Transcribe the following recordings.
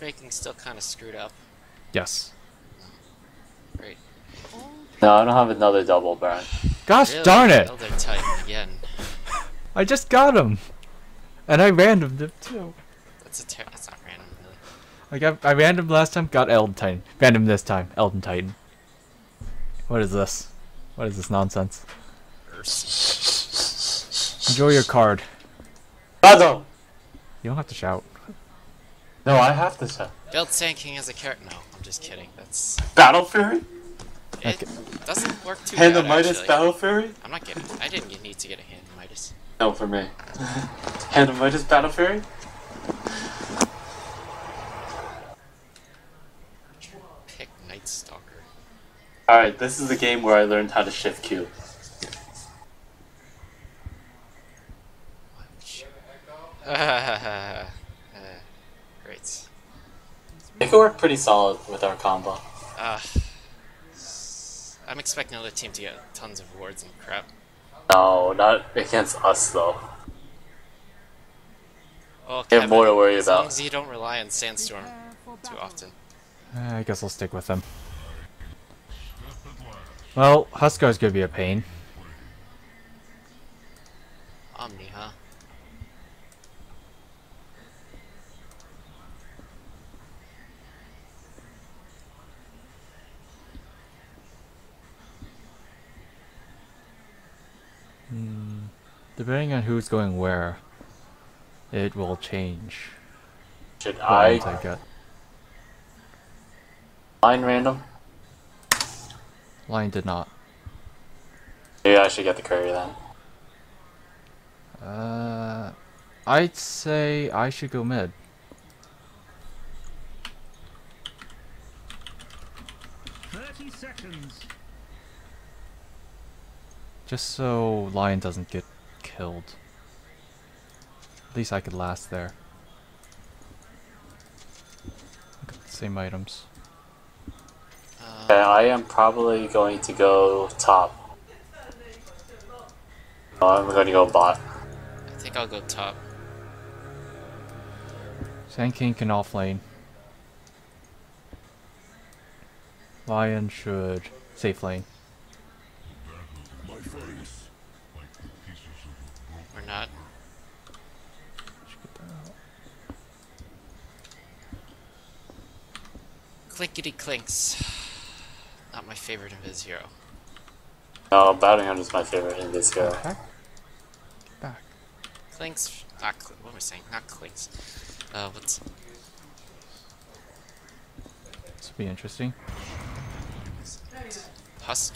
Making still kind of screwed up. Yes. Great. No, I don't have another double, Brian. Gosh Really? darn it! Elder Titan again. I just got him! And I randomed him too. That's a ter- that's not random, really. I got I random last time, got Elder Titan. Random this time, Elder Titan. What is this? What is this nonsense? Enjoy your card. Battle! You don't have to shout. No, I have to say. Build Sand King as a character. No, I'm just kidding. That's Battle Fury? it. Doesn't work too Hand bad. of Midas actually. Battle Fury? I'm not getting. I didn't need to get a hand of Midas. No, for me. Hand of Midas Battle Fury? Pick Night Stalker. Alright, this is the game where I learned how to shift Q. uh, great. It could work pretty solid with our combo. Uh, I'm expecting another team to get tons of wards and crap. No, not against us though. Well, They have more to worry as long about. as you don't rely on Sandstorm too often. Uh, I guess I'll stick with him. Well, Huskar's gonna be a pain. Omni, huh? Depending on who's going where, it will change. Should I ones I get. line random? Lion did not. Maybe I should get the curry then. Uh, I'd say I should go mid. Thirty seconds. Just so Lion doesn't get killed. At least I could last there. Look at the same items. Okay, Uh, I am probably going to go top. Oh, I'm going to go bot. I think I'll go top. Sand King can off lane. Lion should safe lane. Or not. Should get that out. Clinkety clinks. Not my favorite Invis hero. No, Bounty Hunter is my favorite in this hero. Back. Get back. Clinkz. Not cl- what am I saying? Not clinks. Uh, what's This will be interesting. Husk?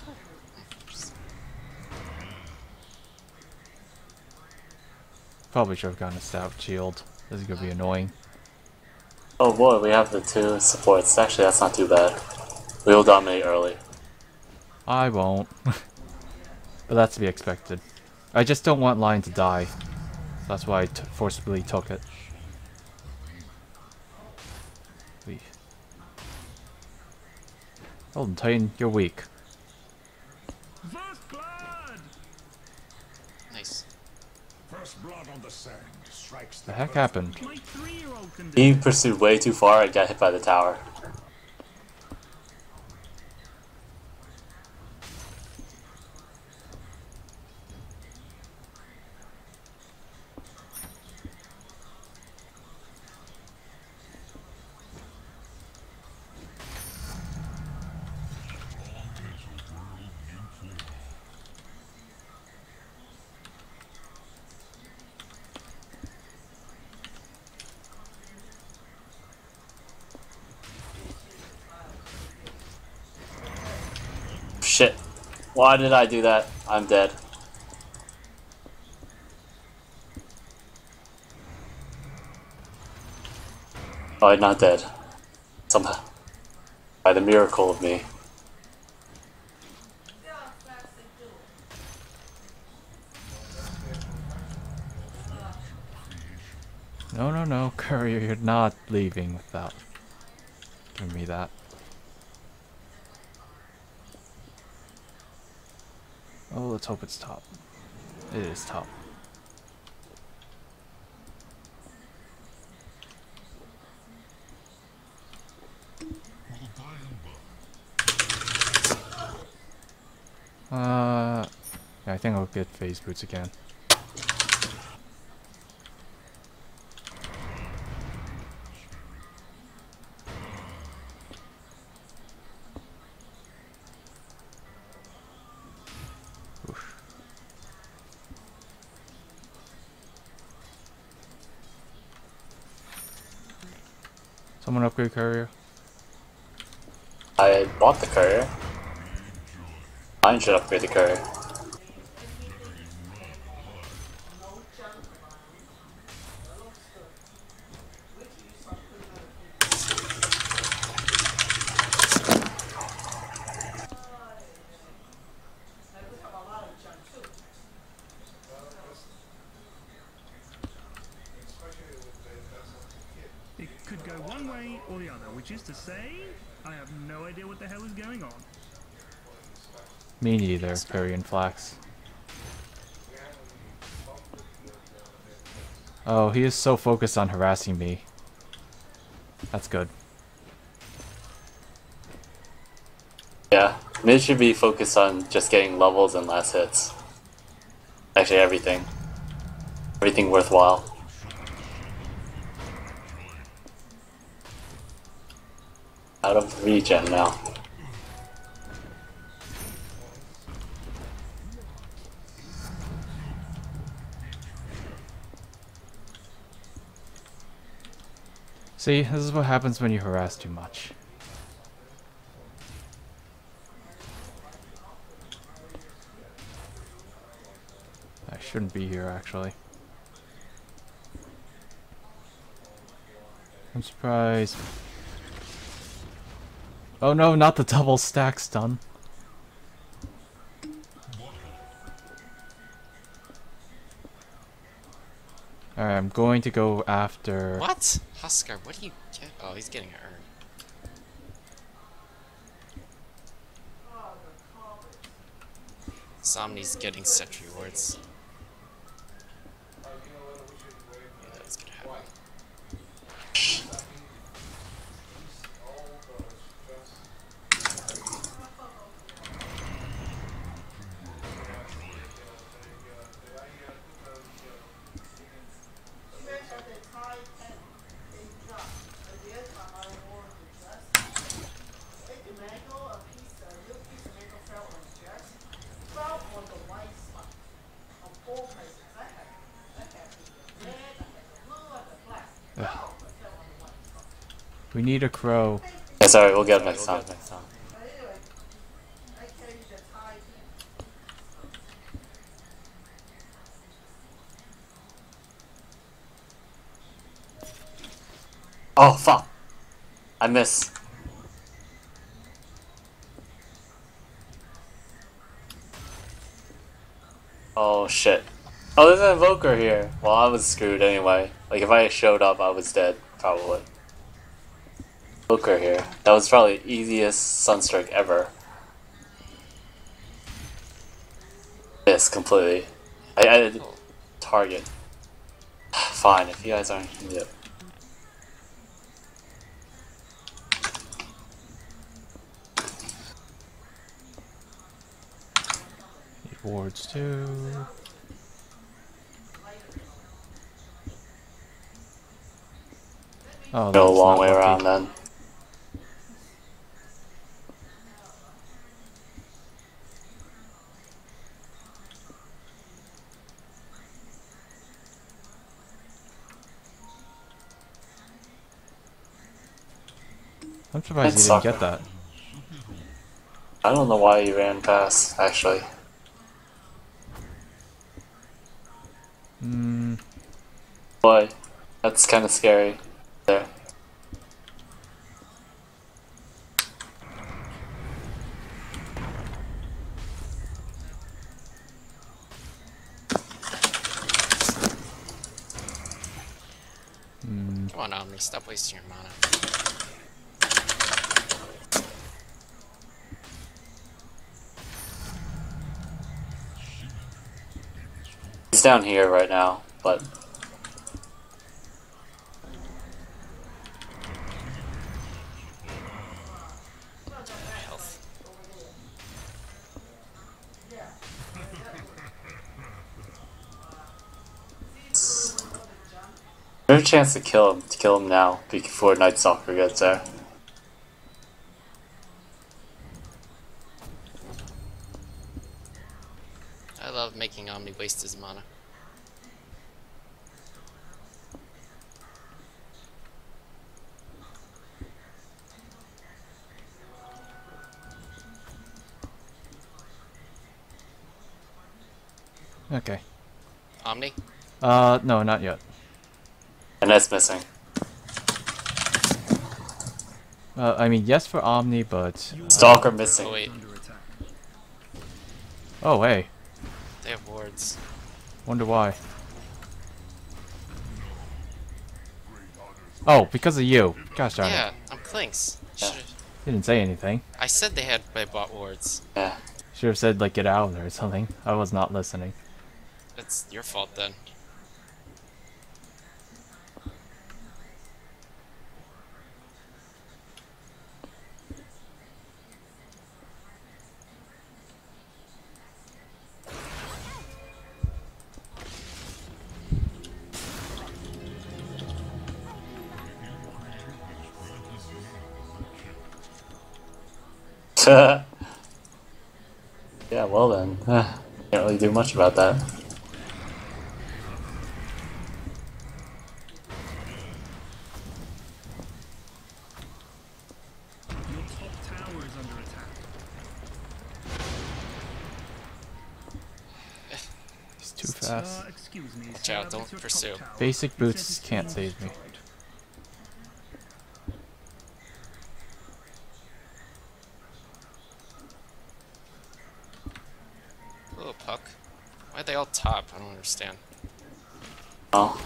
Probably should have gotten a stab shield. This is gonna be annoying. Oh boy, we have the two supports. Actually, that's not too bad. We will dominate early. I won't. but that's to be expected. I just don't want Lion to die. That's why I t forcibly took it. We. Golden Titan, you're weak. First blood. Nice. First blood on the sand strikes The heck happened? My three-year-old can do. He pursued way too far and got hit by the tower. Shit. Why did I do that? I'm dead. Oh, I'm not dead. Somehow. By the miracle of me. No, no, no, Courier, you're not leaving without giving me that. Oh, let's hope it's top. It is top. Uh, yeah, I think I'll get phase boots again. Mine should upgrade the courier. It could go one way or the other, which is to say, I have no idea what the hell is going on. Me and Flax. Oh, he is so focused on harassing me. That's good. Yeah, mid should be focused on just getting levels and last hits. Actually, everything. Everything worthwhile. Out of regen now. See, this is what happens when you harass too much. I shouldn't be here, actually. I'm surprised. Oh no, not the double stack stun. Going to go after... What? Huskar, what do you get? Oh, he's getting urn. Somni's getting set rewards. Need a crow. Yeah, sorry, we'll get it next time. Next time. Oh fuck! I miss. Oh shit. Oh, there's an invoker here. Well, I was screwed anyway. Like, if I showed up, I was dead, probably. Here. That was probably the easiest Sunstrike ever. Yes, completely. I, I did target. Fine, if you guys aren't. Need wards too. Oh, Go a long way around then. I'm surprised That's you didn't soccer. get that. I don't know why you ran past, actually. Hmm. Boy, that's kind of scary. There. Hmm. Come on, Omni, stop wasting your mana. It's down here right now, but... There's a chance to kill him, to kill him now, before Night Stalker gets there. Uh, no, not yet. And that's missing. Uh, I mean, yes for Omni, but... uh, Stalker missing. Oh wait, oh, hey. they have wards. Wonder why. Oh, because of you. Gosh darn Yeah, it. I'm Clinkz. Yeah. Didn't say anything. I said they had they bought wards. Yeah. Should have said, like, get out of there or something. I was not listening. That's your fault then. yeah, well then. Can't really do much about that. Your top tower is under attack. He's too fast. Uh, excuse me. Watch out, don't pursue. Basic boots can't save me. Top? I don't understand. Oh.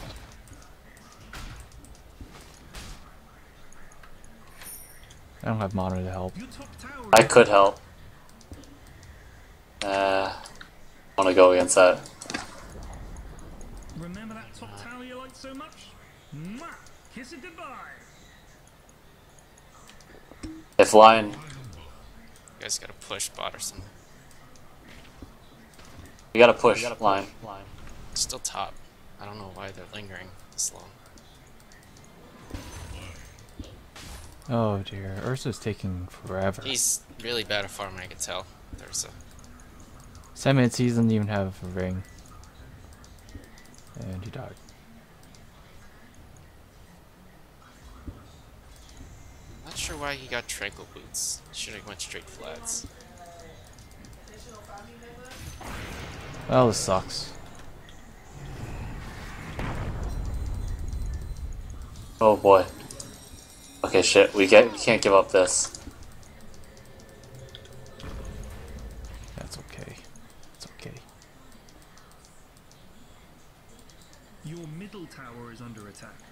I don't have mana to help. Your top tower I could help. Uh, want to go against that. Remember that top tower you liked so much? Mwah! Kiss it goodbye. If Lion, You guys gotta push bot or something. You gotta push, Lion. It's still top. I don't know why they're lingering this long. Oh dear, Ursa's taking forever. He's really bad at farming, I can tell. There's a Seven minutes, he doesn't even have a ring. And he died. not sure why he got tranquil boots. Should have went straight flats. Well, this sucks. Oh boy. Okay, shit. We get. We can't give up this. That's okay. It's okay. Your middle tower is under attack.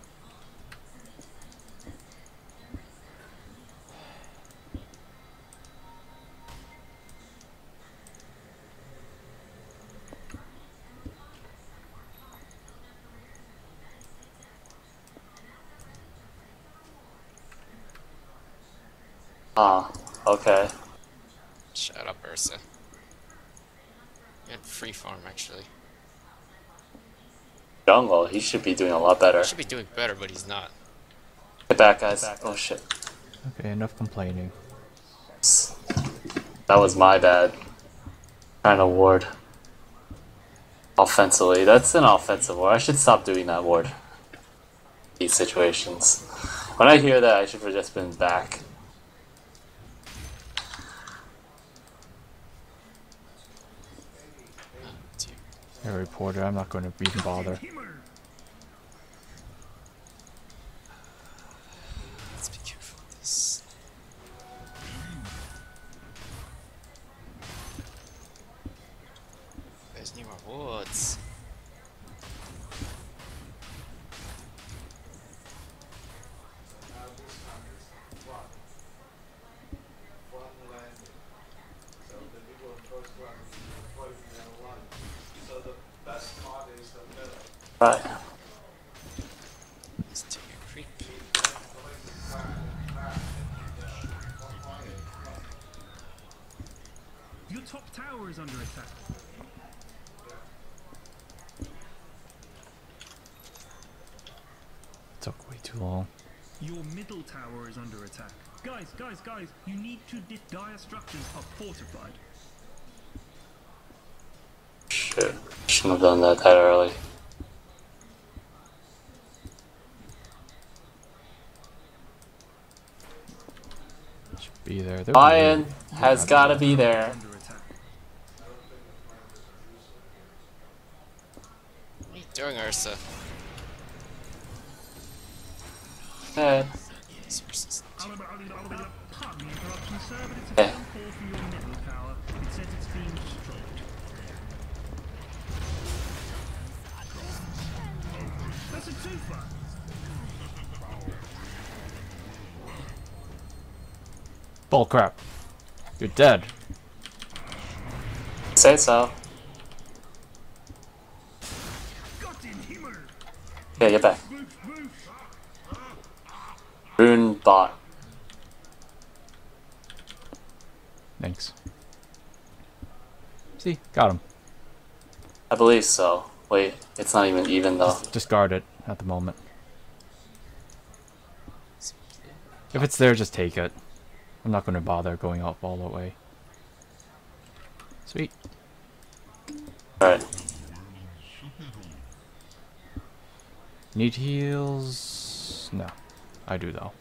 Okay. Shut up, Ursa. You had free farm, actually. Jungle. He should be doing a lot better. He should be doing better, but he's not. Get back, guys. Oh shit. Okay, enough complaining. That was my bad. Trying to ward. Offensively. That's an offensive ward. I should stop doing that ward. These situations. When I hear that, I should have just been back. Harry Porter, I'm not going to even bother. Guys, guys, guys, you need to dis dire structures are fortified. Shit. Shouldn't have done that that early. Should be there. There Lion has gotta be there. Under attack. What are you doing, Ursa? Dead. say so. Gott in Himmel! Yeah, get back. Rune bot. Thanks. See, got him. I believe so. Wait, it's not even even though. Discard it at the moment. If it's there, just take it. I'm not going to bother going up all the way. Sweet. Alright. Need heals? No. I do though.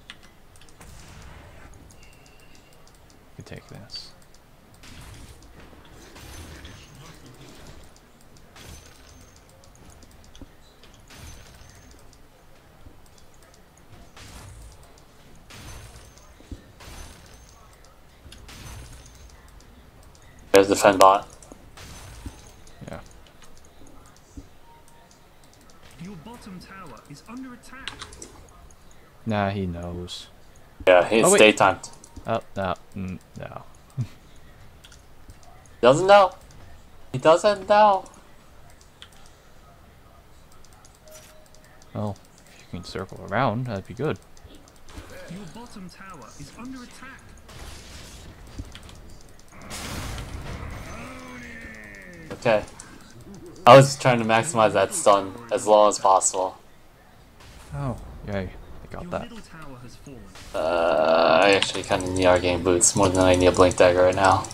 Could take this. There's the defend bot. Yeah. Your bottom tower is under attack. Nah, he knows. Yeah, it's Oh, daytime. Oh, no. Mm, no. Doesn't know. He doesn't know. Well, if you can circle around, that'd be good. Your bottom tower is under attack. Okay. I was trying to maximize that stun as long as possible. Oh, yay. I got that. middle tower has fallen. Uh, I actually kind of need arcane boots more than I need a blink dagger right now.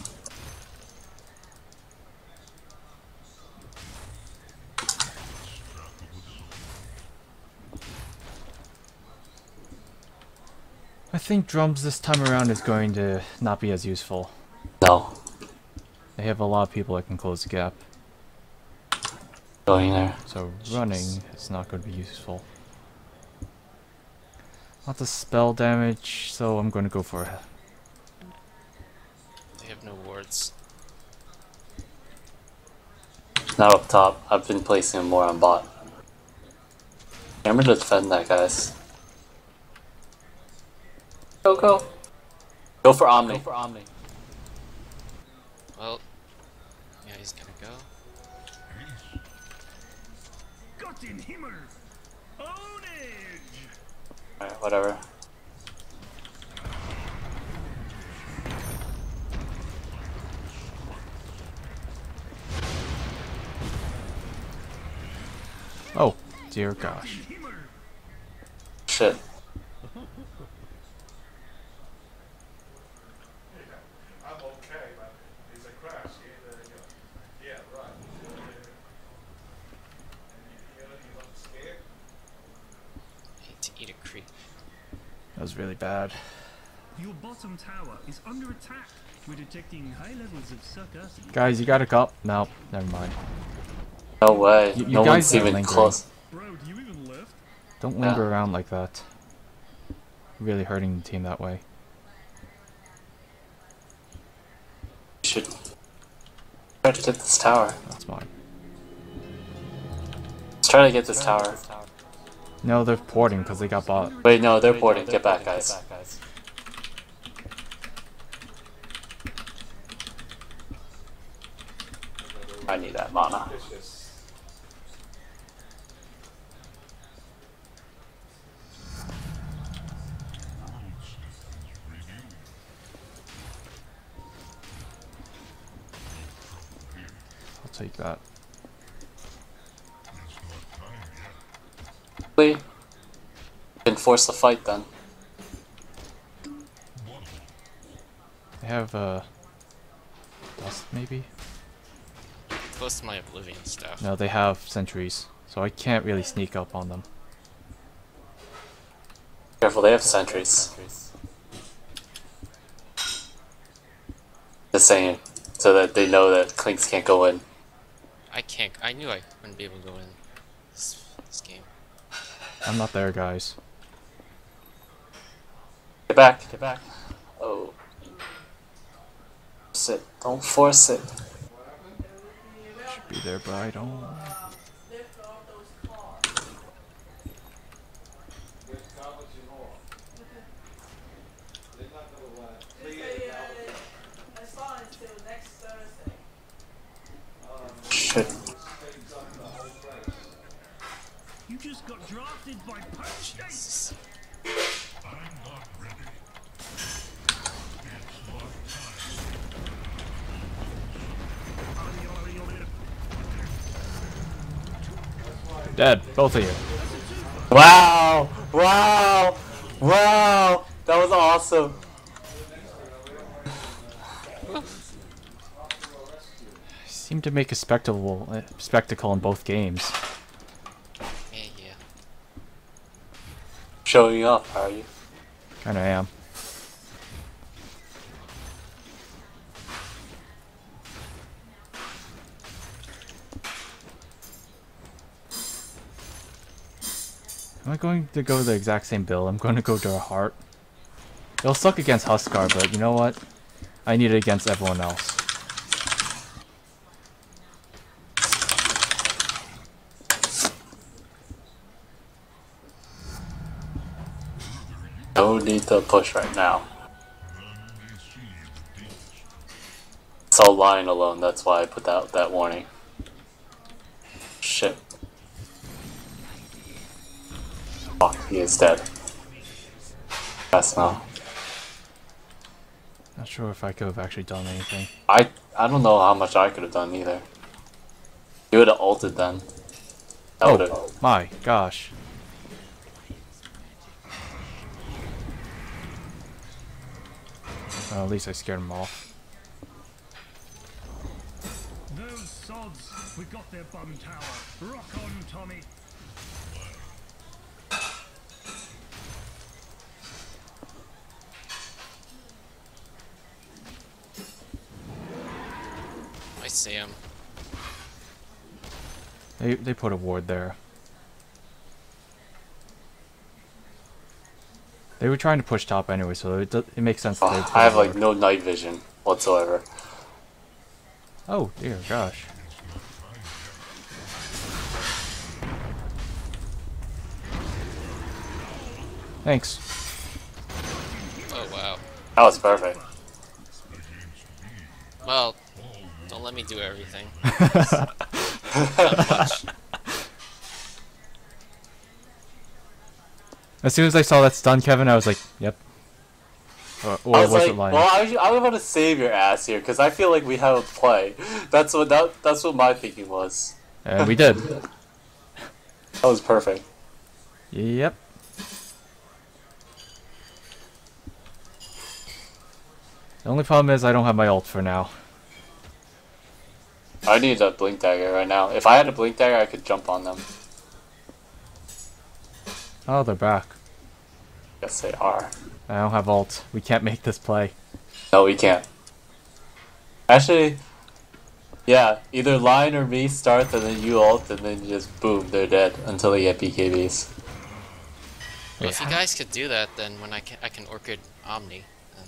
I think drums this time around is going to not be as useful. No, They have a lot of people that can close the gap, going there. so running is not going to be useful. Lots of spell damage, so I'm going to go for a They have no wards. Not up top. I've been placing more on bot. Remember to defend that, guys. Go, go. Go for Omni. Go for Omni. Well, yeah, he's gonna go. Gott in Himmel! Ownage! Alright, whatever. Oh, dear gosh. Himmel! Shit. I'm okay, but it's a crash. Yeah, uh, yeah, right. Uh, you know, you're not scared. hate to eat a creep. That was really bad. Your bottom tower is under attack. We're detecting high levels of sarcasm. Guys, you got a cup? No, never mind. No way. You- you no guys one's are even lingering. close. Bro, do you even lift? Don't Yeah. linger around like that. Really hurting the team that way. You should try to get this tower. That's mine. Let's try to get this tower. No, they're porting because they got bought. Wait, no, they're porting. Get back, guys. I need that mana. I'll take that. Lee, Been force the fight then. They have uh dust maybe? Close to my Oblivion stuff. No, they have sentries, so I can't really sneak up on them. Careful, they have sentries. Just saying, so that they know that Clinkz can't go in. I can't. I knew I wouldn't be able to go in this, this game. I'm not there, guys. Get back, get back. Oh. Force it. Don't force it. Should be there, but I don't. With college and all. They're not gonna let, clear it out. It's not until next Thursday. Shit. Things up the whole place. You just got drafted by Penn State. Jesus. Dead, both of you. Wow! Wow! Wow! That was awesome. Seem to make a spectacle, uh, spectacle in both games. Yeah, yeah. Showing off, are you? Kinda am. Am I going to go the exact same build? I'm going to go to a heart. It'll suck against Huskar, but you know what? I need it against everyone else. To push right now. It's all lying alone, that's why I put out that warning. Shit. Fuck, he is dead. That's now. Not sure if I could have actually done anything. I I don't know how much I could have done either. You would have ulted then. That. Oh my gosh. Well, at least I scared them off. Those sods, we got their bum tower. Rock on, Tommy. I see him. They they put a ward there. They were trying to push top anyway, so it it makes sense. That they Oh, put I a have like ward. no night vision whatsoever. Oh dear gosh. Thanks. Oh wow. That was perfect. Well, don't let me do everything. Not much. As soon as I saw that stun, Kevin, I was like, "Yep." Or, or I was, was it like, lying? well, I I was about to save your ass here because I feel like we have a play. That's what that, that's what my thinking was. and we did. That was perfect. Yep. The only problem is I don't have my ult for now. I need a blink dagger right now. If I had a blink dagger, I could jump on them. Oh, they're back. Yes, they are. I don't have ult. We can't make this play. No, we can't. Actually, yeah, either Lion or me start, and then you ult, and then just boom, they're dead until they get BKBs. Well, if you guys could do that, then when I can, I can Orchid Omni. Then.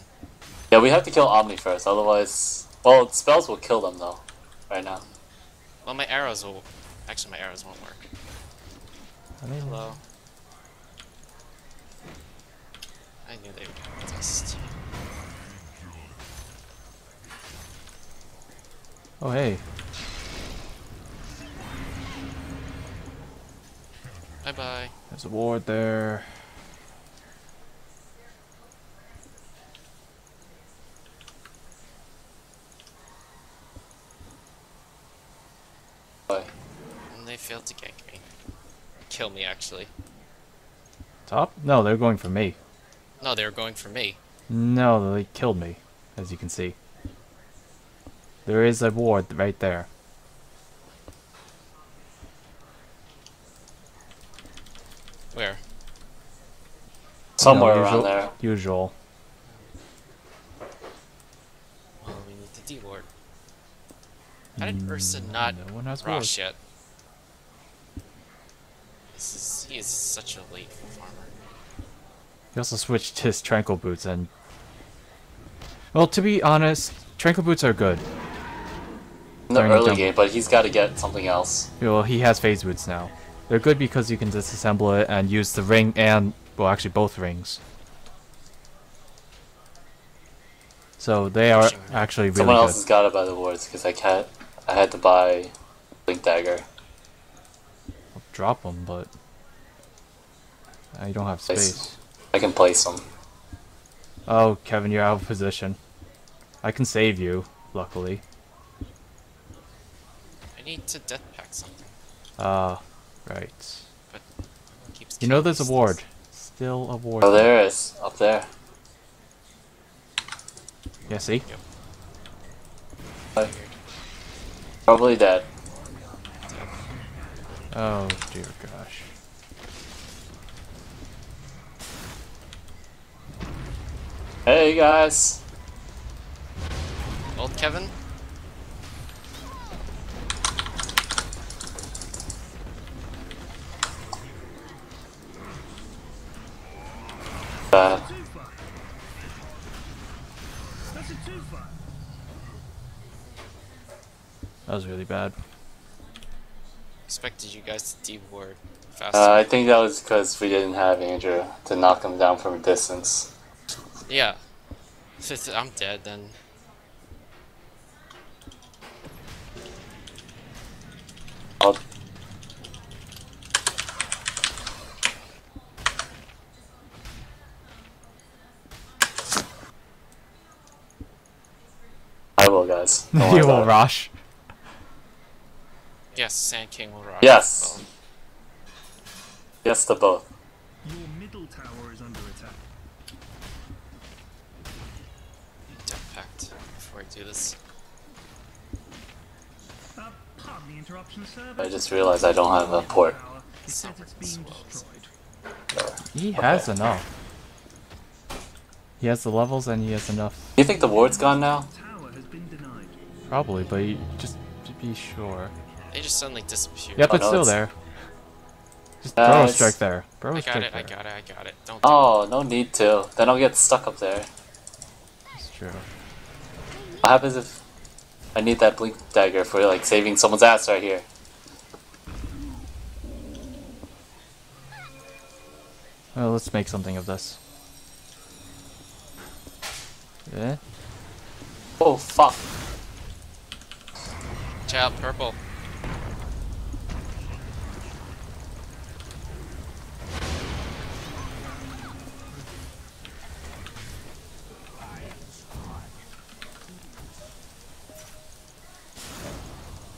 Yeah, we have to kill Omni first, otherwise. Well, spells will kill them though, right now. Well, my arrows will. Actually, my arrows won't work. Hello. I knew they would exist. Oh, hey. Bye bye. There's a ward there. And they failed to gank me. Kill me, actually. Top? No, they're going for me. No, they were going for me. No, they killed me, as you can see. There is a ward right there. Where? Somewhere No, around usual- there. Usual. Well, we need the D ward. How did Ursa mm, not no one has rush yet? This is he is such a late farmer. He also switched his tranquil boots and. Well, to be honest, tranquil boots are good. In the early game, but he's got to get something else. Well, he has phase boots now. They're good because you can disassemble it and use the ring and, well, actually both rings. So they are actually really Someone else good. has got to buy the wards because I can't. I had to buy Blink Dagger. I'll drop them, but I don't have space. I can place them. Oh, Kevin, you're out of position. I can save you, luckily. I need to Death Pact something. Ah, right. But keeps You know there's a ward. things. Still a ward. Oh, there is up there. Yeah, see? Probably dead. Oh, dear gosh. Hey guys. Old Kevin? Uh, Too far. That's a too far. That was really bad. Expected you guys to D ward faster. uh, I think that was because we didn't have Andrew to knock him down from a distance. Yeah. Since I'm dead, then I'll, I will, guys. You will about rush. yes, Sand King will rush. Yes. Well, Yes to both. Your middle tower is under attack. death packed before I do this. Pardon the interruption, sir. I just realized I don't have a port. Tower, says it's being destroyed. He has enough. He has the levels and he has enough. You think the ward's gone now? Tower has been denied. Probably, but he, just to be sure. They just suddenly disappeared. Yep, Oh, it's no, still it's- there. Just Uh, throw a strike there. Throw a I strike got it, there. I got it, I got it. Don't do Oh, no need to. Then I'll get stuck up there. It's true. What happens if I need that blink dagger for like saving someone's ass right here? Well, let's make something of this. Yeah. Oh fuck! it. Child purple.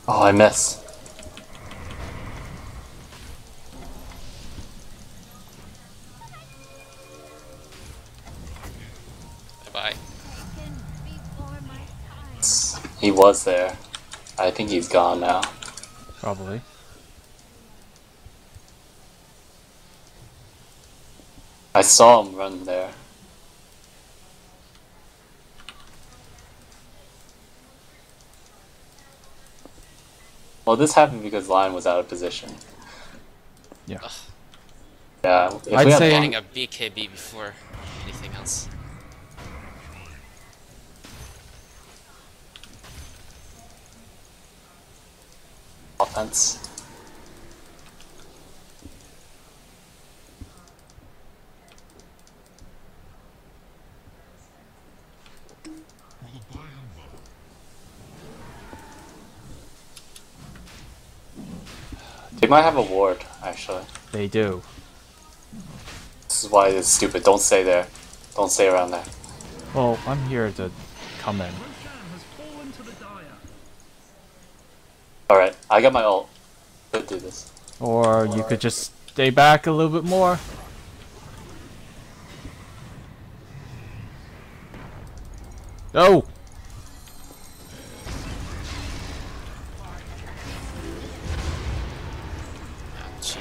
Oh, I miss. Bye bye. He was there. I think he's gone now. Probably. I saw him run there. Well, this happened because Lion was out of position. Yeah. Yeah, if I'd we say- Lion- Getting a BKB before anything else. offense. They might have a ward, actually. They do. This is why it's stupid. Don't stay there. Don't stay around there. Well, I'm here to come in. Alright, I got my ult. Don't do this. Or you could just stay back a little bit more. No!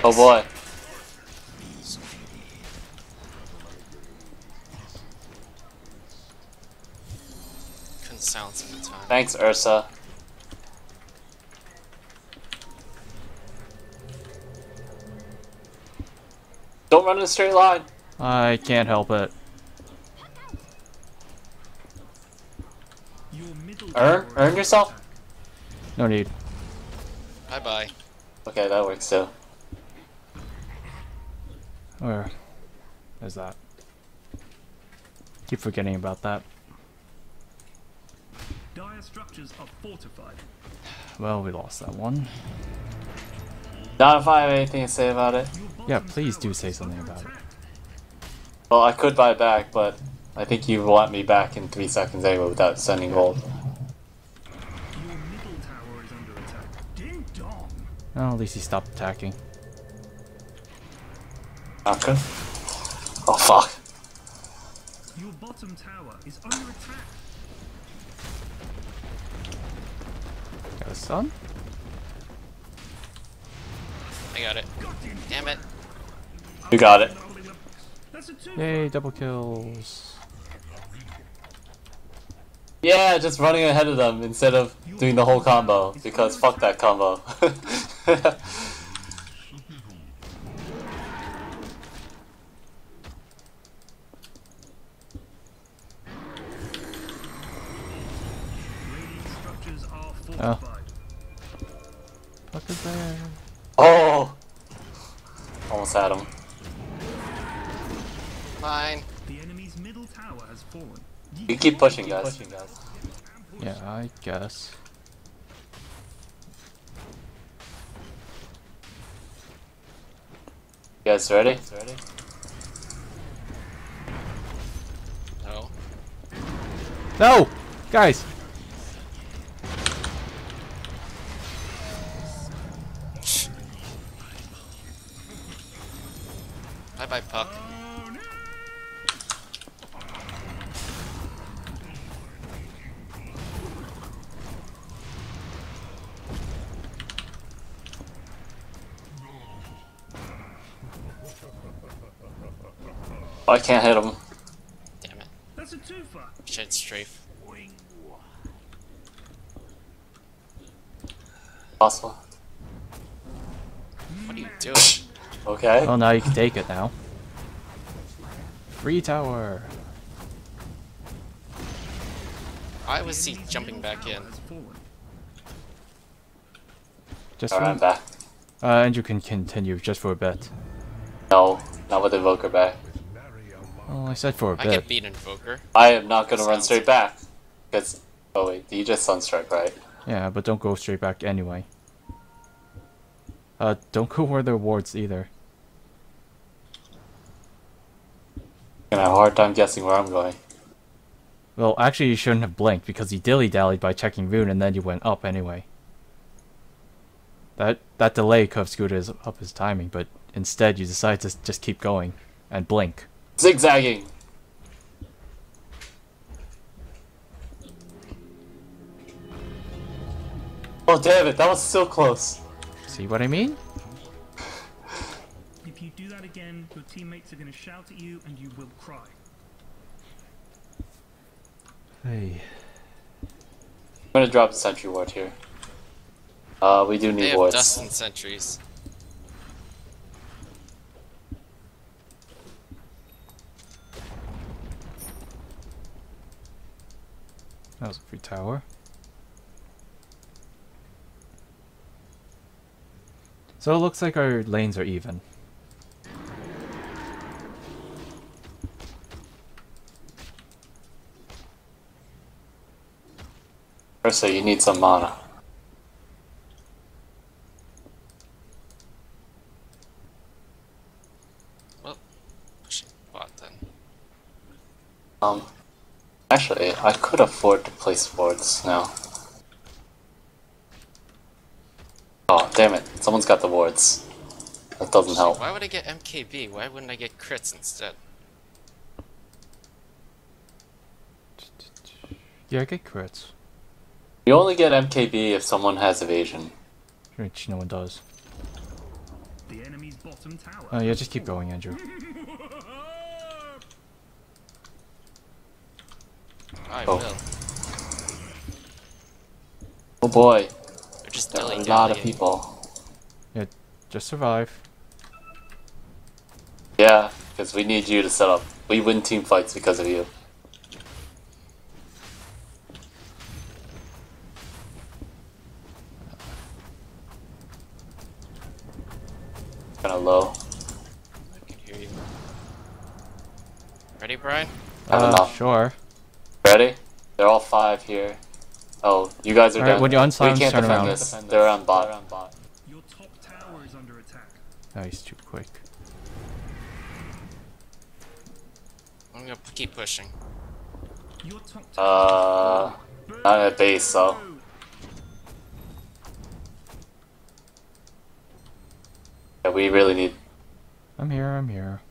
Oh boy. Couldn't silence him in time. Thanks, Ursa. Don't run in a straight line. I can't help it. Earn, earn yourself. No need. Bye bye. Okay, that works too. Where is that? Keep forgetting about that. Dire structures are fortified. Well, we lost that one. Not if I have anything to say about it. Yeah, please do say something about it. Well, I could buy back, but I think you want me back in three seconds anyway without sending gold. Your middle tower is under attack. Ding dong. Well, at least he stopped attacking. Okay. Oh fuck. Your bottom tower is under attack. Got a stun? I got it. Damn it. You got it. That's. Yay, double kills. Yeah, just running ahead of them instead of doing the whole combo because fuck that combo. Fuck is there? oh, almost had him. Mine. The enemy's middle tower has fallen. You keep pushing, guys. Yeah, I guess. You guys ready? No. No! Guys! I can't hit him. Damn it. That's a twofer. Shed strafe. Possible. What are you doing? Okay. Well, now you can take it now. Free tower. I was he jumping back in? Just Alright, I'm back. uh, and you can continue just for a bit. No, not with Invoker back. Well, I said for a I bit. I get beat Invoker. I am not gonna run straight back. Because, oh wait, you just Sunstrike, right? Yeah, but don't go straight back anyway. Uh, don't go where there are wards either. Gonna have a hard time guessing where I'm going. Well, actually, you shouldn't have blinked because you dilly-dallied by checking rune and then you went up anyway. That that delay could have screwed his, up his timing, but instead you decide to just keep going and blink. Zigzagging! Oh damn it, that was so close. See what I mean? If you do that again, your teammates are going to shout at you and you will cry. Hey. I'm gonna drop the sentry ward here. Uh, we do They need have wards. dust and sentries. That was a free tower. So it looks like our lanes are even. Ursa, you need some mana. Well, pushing bot then. Um, actually, I could afford to place wards now. Oh, damn it. Someone's got the wards. That doesn't help. Why would I get MKB? Why wouldn't I get crits instead? Yeah, I get crits. You only get MKB if someone has evasion. Which no one does. The enemy's bottom tower. Oh yeah, just keep going, Andrew. I Oh. will. Oh boy, They're just there are a lot of people. Yeah, Just survive. Yeah, because we need you to set up. We win team fights because of you. Kinda low. I can hear you. Ready, Brian? Uh, sure. Ready? They're all five here. Oh, you guys are Alright, done. when you we unsilence, can't turn defend around. this. They're on bot. Your top tower is under attack. Oh, he's too quick. I'm gonna keep pushing. Your top Uh, tower. not at base, so. Yeah, we really need. I'm here, I'm here.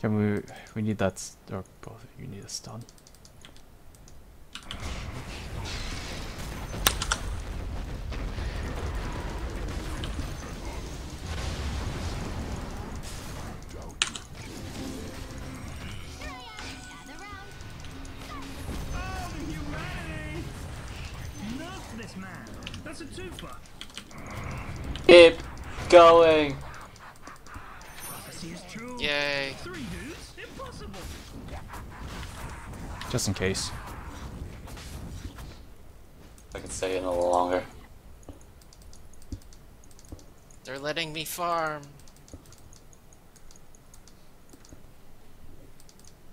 Can we... We need that... s- Or both of you need a stun. Going! Prophecy is true. Yay! Three dudes? Impossible. Just in case. I can stay in a little longer. They're letting me farm.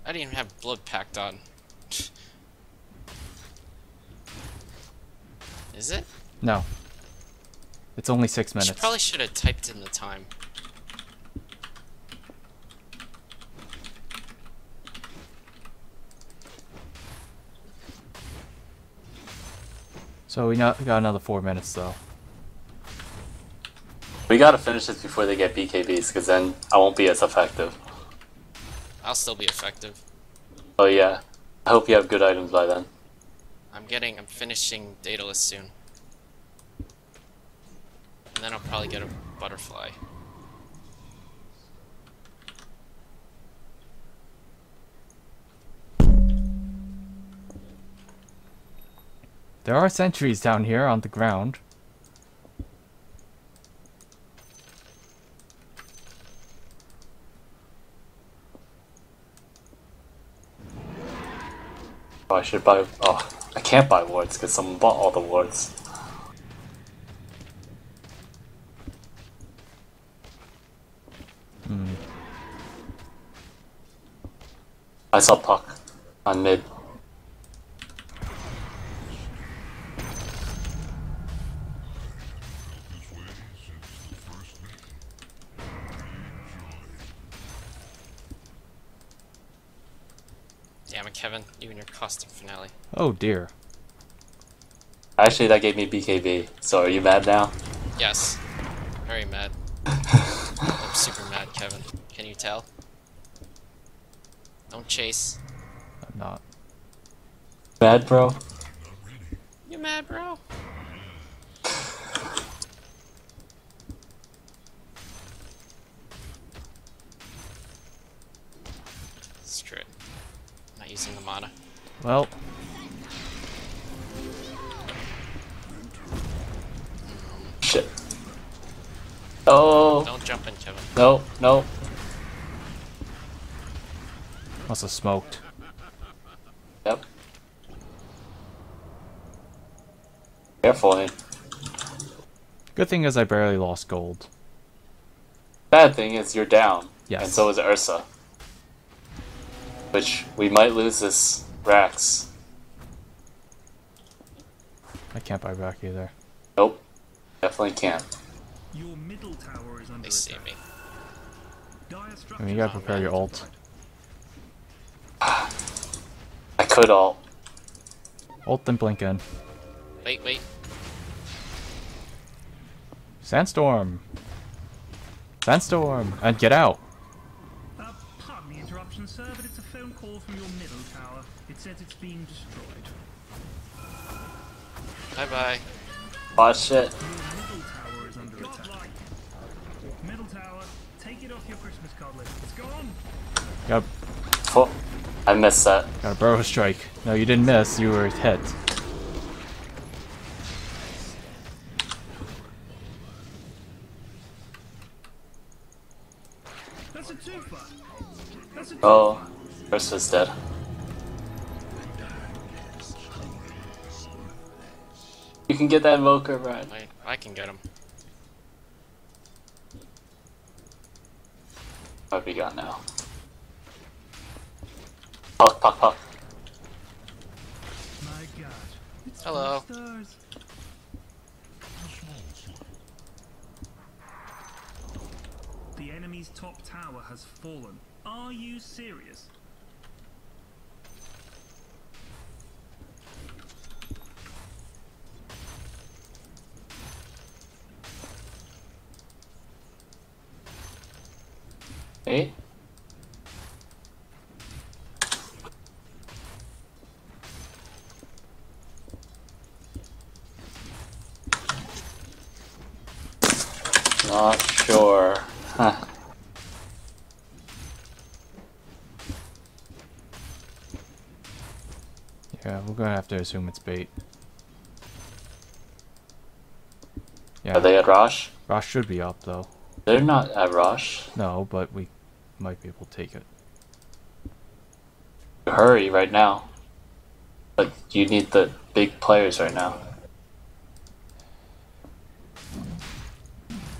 I didn't even have blood packed on. Is it? No. It's only six She minutes. probably should have typed in the time. So we not, got another four minutes though. We gotta finish this before they get BKBs, because then I won't be as effective. I'll still be effective. Oh yeah. I hope you have good items by then. I'm getting, I'm finishing Daedalus soon. And then I'll probably get a butterfly. There are sentries down here on the ground. Oh, I should buy. Oh, I can't buy wards because someone bought all the wards. I saw Puck on mid. Damn it, Kevin. You and your costume finale. Oh dear. Actually, that gave me BKB. So are you mad now? Yes. Very mad. I'm super mad, Kevin. Can you tell? Don't chase. I'm not. Mad, bro? You mad, bro? Screw it. Not using the mana. Well, Shit. Oh, Don't jump in, Kevin. no, no. Must have smoked. Yep. Careful, eh? Good thing is I barely lost gold. Bad thing is you're down. Yes. And so is Ursa. Which we might lose this Rax. I can't buy back either. Nope. Definitely can't. Your middle tower is under They see attack. me. I mean, you gotta prepare your ult. I could ult. Ult then blink in. Wait, wait. Sandstorm! Sandstorm! And get out! Uh, pardon the interruption. Sir, but it's a phone call from your middle tower. It says it's being destroyed. Bye bye. Oh shit. Your middle tower is under attack. Middle tower, take it off your Christmas card list. It's gone. Got, Oh, I missed that. got a burrow strike. No, you didn't miss. You were hit. That's a twofer. That's a twofer. Oh, first was dead. You can get that invoker, Brian. I, I can get him. Might be gone now. Puck, puck, puck. My God. It's Hello. stars. The enemy's top tower has fallen. Are you serious? Hey? Not sure. Huh. Yeah, we're gonna have to assume it's bait. Yeah, Are they at Rosh? Rosh should be up though. They're not at Rosh. No, but we might be able to take it. Hurry right now. But you need the big players right now.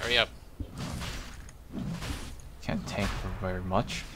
Hurry up. Can't tank for very much.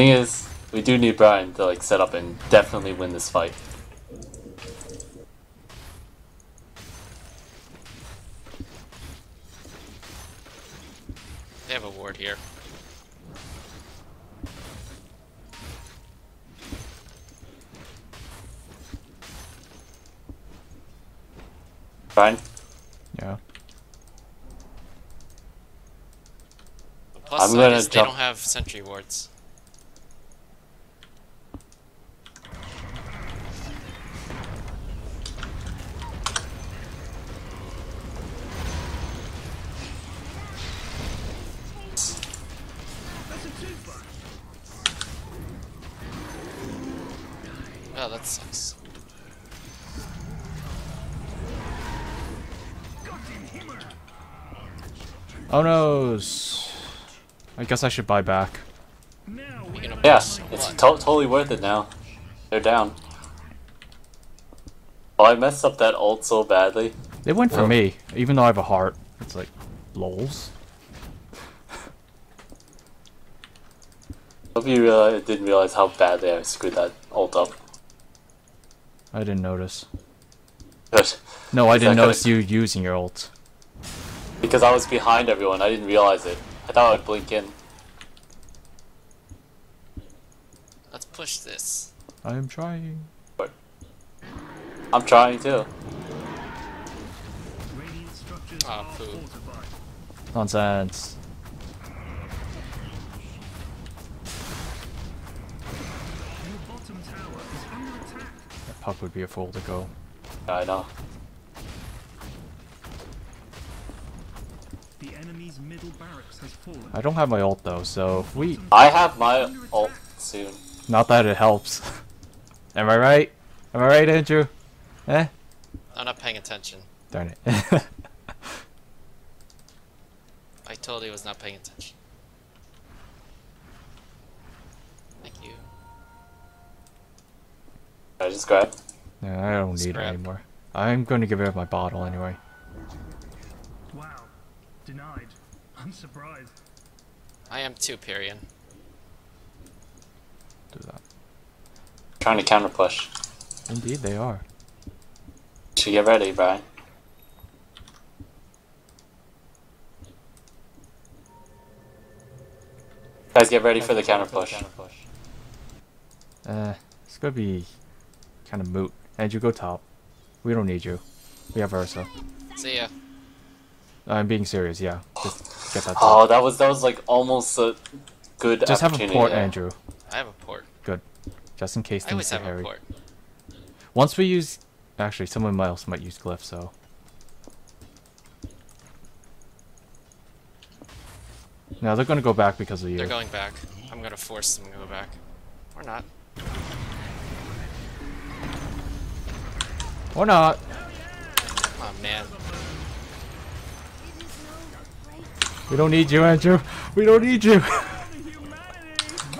The thing is, we do need Brian to like set up and definitely win this fight. They have a ward here. Brian? Yeah. The plus I'm side gonna is they don't have sentry wards. Oh noes. I guess I should buy back. Now You we're gonna- Yeah, So it's to- totally worth it now. They're down. Well, I messed up that ult so badly. They went for Well- me, even though I have a heart. It's like, lols. Hope you realize, didn't realize how badly I screwed that ult up. I didn't notice. Good. No, I didn't notice gonna- you using your ult. Because I was behind everyone, I didn't realize it. I thought I would blink in. Let's push this. I am trying. But I'm trying too. Radiant structures Ah, are poo. fortified. Nonsense. Your bottom tower is under attack. That puck would be a fool to go. Yeah, I know. The enemy's middle barracks has fallen. I don't have my ult though, so if we. I have my ult soon. Not that it helps. Am I right? Am I right, Andrew? Eh? I'm not paying attention. Darn it. I told you I was not paying attention. Thank you. I just grab. yeah, I don't need it anymore. I'm going to get rid of my bottle anyway. Wow. Denied. I'm surprised. I am too, Brian. Do that. Trying to counter push. Indeed, they are. Should get ready, Brian. Guys, get ready for the counter push. Uh, it's gonna be kind of moot. And you go top. We don't need you. We have Ursa. See ya. I'm being serious, yeah. Just get that Oh, that was that was like almost a good Just have a port, there. Andrew. I have a port. Good, just in case I always things get hairy. port. Once we use... Actually, someone else might use Glyph, so... No, they're gonna go back because of you. They're going back. I'm gonna force them to go back. Or not. Or not. Oh man. We don't need you, Andrew. We don't need you.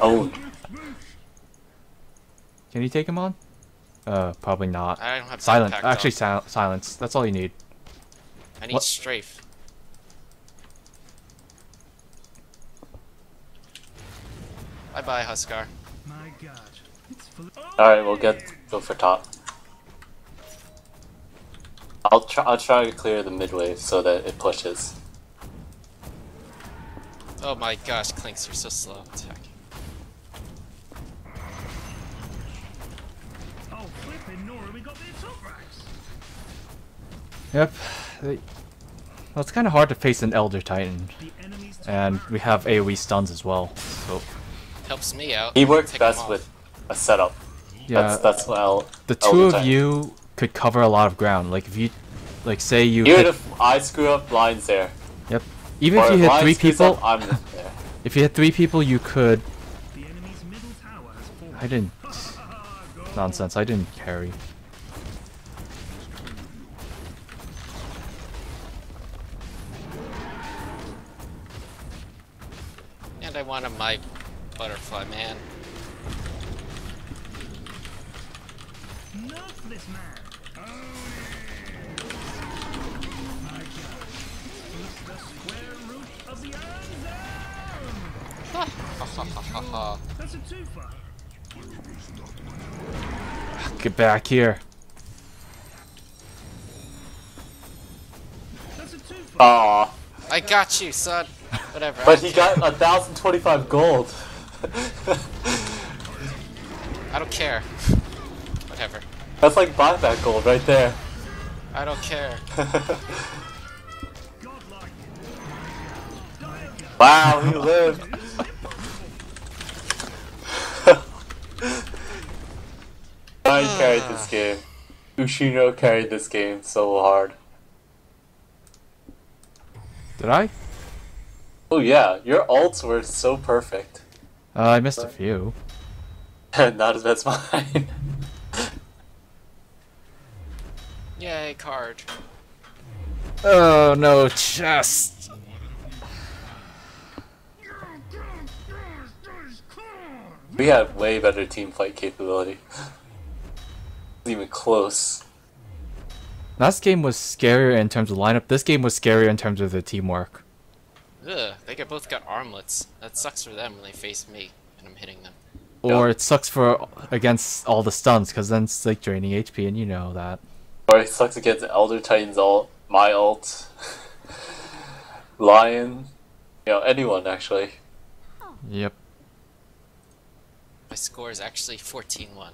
Oh, Can you take him on? Uh, probably not. I don't have Silent. backpack, Actually, sil silence. That's all you need. I need what- strafe. Bye bye, Huskar. My god. It's full alright, we'll get go for top. I'll try. I'll try to clear the midway so that it pushes. Oh my gosh, Clinkz, you're so slow. Attack. Oh, flipping Nora, we got the assault racks. Yep. Well, it's kind of hard to face an Elder Titan, The enemy's top and we have AoE stuns as well. So Helps me out. He works best with a setup. yeah, That's that's well. the Elder two of Titan. you could cover a lot of ground. Like if you, like say you Even hit, if I screw up, lines there. Yep. Even Or if you hit three people, up, I'm if you hit three people, you could. The enemy's middle tower has. I didn't. Nonsense. I didn't carry. And I wanted my butterfly man. Get back here. That's. Aw, I got you, son. Whatever. but he got a thousand twenty-five gold. I don't care. Whatever. That's like buyback gold right there. I don't care. Wow, he lived. I carried this game. Ushinro carried this game so hard. Did I? Oh yeah, your alts were so perfect. Uh, I missed a few. Not as bad as mine. Yay, card. Oh no, chest. we had way better team fight capability. Wasn't even close. Last game was scarier in terms of lineup. This game was scarier in terms of the teamwork. Ugh, they got- both got armlets. That sucks for them when they face me and I'm hitting them. Or Yeah. it sucks for against all the stuns because then it's like draining HP, and you know that. Or it sucks against Elder Titan's ult, my ult, Lion, you know, anyone actually. Yep. My score is actually 14-1. It's not